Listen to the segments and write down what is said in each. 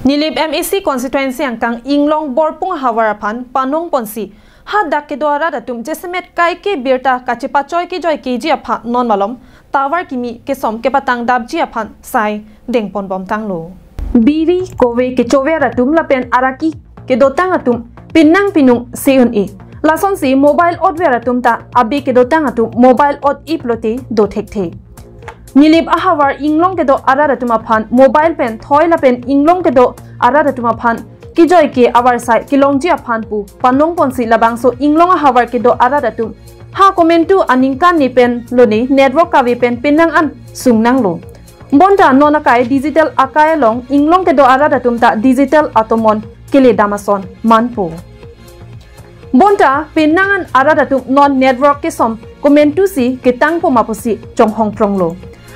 Nilip MEC constituency ang kang inglong borpung hawarapan panong ponsi. Ha dakke doara datum jesemet kaike birta kachipa choy ki joy keji apha non malom. Tawar kimi kesom kepatang dabji apha sai deng pon bom tang lo. Biri kowe ke chowe ratum lapen araki ke dotang atum pinang pinung seun e. Lason si mobile odwe ratum ta abe ke dotang atum mobile od iplote dothek thek. নিলিপ আহাৱাৰ ইংলং কেদ আৰা ৰতুমা ফান mobile PAN থইল PAN ইংলং কেদ আৰা ৰতুমা ফান কিজয় কে আৱাৰ চাই কিলংজি আফান পু পানং পঞ্চি লাবাং চ ইংলং আহাৱাৰ কেদ আৰা ৰতুম হা কমেণ্টটো আনিং কান নি পেন লনি নেটৱৰ্ক কাবি পেন পেনাং আন চুং নাংলো বন্দা ন নাকাই ডিজিটেল আকাই লং ইংলং কেদ আৰা ৰতুম তা ডিজিটেল আতমন কেলে দামাচন মানপু বন্দা পেনাং আন আৰা ৰতুম নন নেটৱৰ্ক কেচম কমেণ্টটো চি কেটাং পমাপচি চংহং প্ৰংলো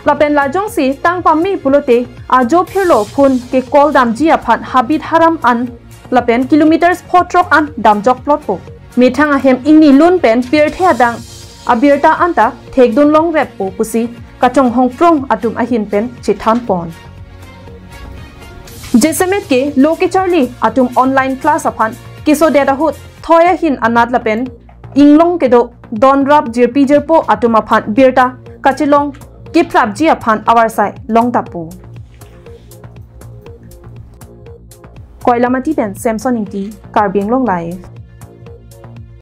lapen la jong si tang pam mi pulote a jo phir lo phun ke kol dam ji a phat habit haram an lapen kilometers photrok an dam jok plot po mithang a hem ingni lun pen pir the adang a bir ta an ta thek dun long rep po pusi kachong hong prong atum a hin pen chi than pon jesemet ke loke charli atum online class a phan kiso de da hut thoya hin anat lapen inglong ke do don rap jirpi jirpo atuma phan birta kachilong কিপ্ৰাপ জি আফান আৱাৰ চাই লং টাপু কয়লামাটি পেন চেমচন ইংটি কাৰ্বিং লং লাইভ